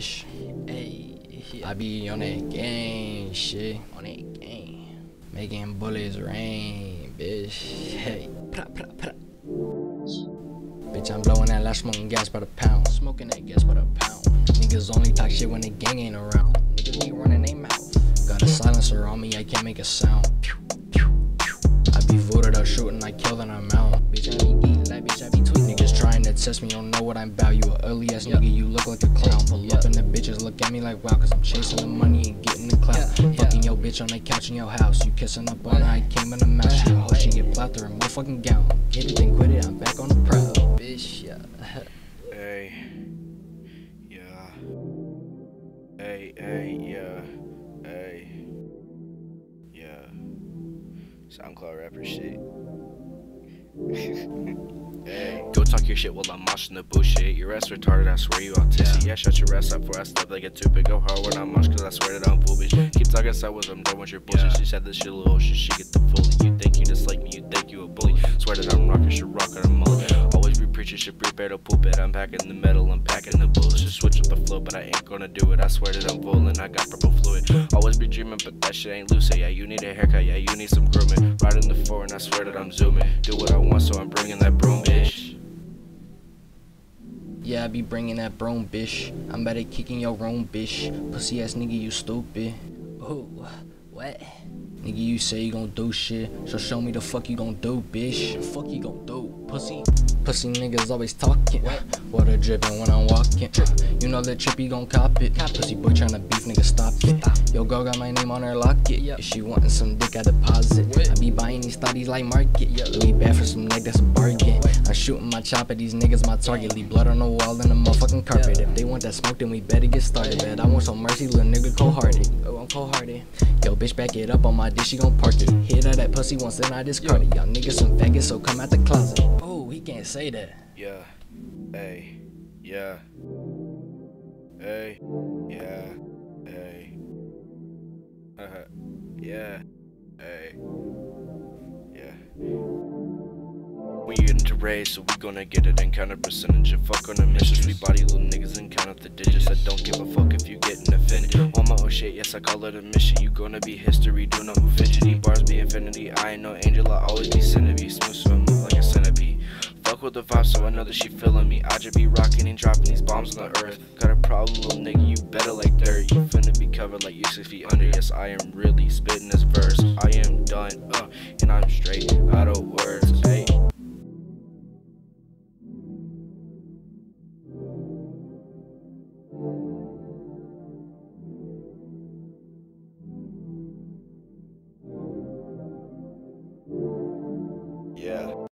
Hey, I be on that gang shit, on that gang. Making bullets rain, bitch. Hey, pra, pra, pra. Bitch, I'm blowing that last smoking gas by the pound. Smoking that gas by the pound. Niggas only talk shit when the gang ain't around. Niggas be running they mouth. Got a silencer on me, I can't make a sound. I be voted out shooting, I kill then I'm out. Test me, don't know what I'm about. You a ugly ass Yep. nigga, you look like a clown. Pull Yep. up and the bitches look at me like wow, cause I'm chasing the money and getting the clout. Yeah, yeah. Fucking your bitch on the couch in your house. You kissing up on her, I came in the mouth. She a hoe, she get plopped her in my fucking gown. Get it, then quit it, I'm back on the prowl. Bitch, yeah. Hey, yeah. Hey, hey, yeah. Hey, yeah. SoundCloud rapper shit. Hey. Go talk your shit while I'm moshing the bullshit. Your ass retarded, I swear you autistic. Yeah, shut your ass up before I step like a toothpick. Go hard when I mosh, cause I swear that I'm full bitch. Keep talking sideways, I'm done with your bullshit. Yeah. She said this shit little shit, she get the fully. You think you dislike me, you think you a bully. Swear that I'm rocking shit, rocking be prepare to poop it. I'm packing the metal, I'm packing the bullshit. Switch up the flow, but I ain't gonna do it. I swear that I'm rolling, I got purple fluid. Always be dreaming, but that shit ain't loose. Yeah, you need a haircut, yeah, you need some grooming. Riding the four, and I swear that I'm zooming. Do what I want, so I'm bringing that broom, bitch. Yeah, I be bringing that broom, bitch. I'm better kicking your room, bitch. Pussy ass nigga, you stupid. Oh, what? Nigga, you say you gon' do shit, so show me the fuck you gon' do, bitch. Fuck you gon' do, pussy? Pussy niggas always talking. What? Water dripping when I'm walking. You know that trippy gon' cop it. Pussy boy tryna beef, nigga, stop it. Yo, girl got my name on her locket. If she wantin' some dick, I deposit. I be buying these thotties like market. Louis bad for some neck, that's a bargain. I'm shooting my chop at these niggas, my target. Leave blood on the wall and the motherfucking carpet. If they want that smoke, then we better get started. Bet I want some mercy, little nigga, cold hearted. Oh, I'm cold hearted. Yo, bitch, back it up on my dick, she gon' park it. Hit her that pussy once, then I discard it. Y'all niggas some faggots, so come out the closet. Oh, he can't say that. Yeah. Hey. Yeah. Hey. Yeah. Hey. Uh-huh. yeah. Hey. Yeah. We into raise, so we gonna get it and count a percentage of fuck on the missions. We body little niggas and count up the digits. I don't give a fuck if you getting offended. Shit, yes, I call it a mission. You gonna be history, do move fidgety. Bars be infinity. I ain't no angel, I always be centipede. Smooth, move like a centipede. Fuck with the vibe, so I know that she feeling me. I just be rocking and dropping these bombs on the earth. Got a problem, little nigga, you better like dirt. You finna be covered like you six feet under. Yes, I am really spitting this verse. I am done, uh, and I'm straight out of words. Hey. Yeah.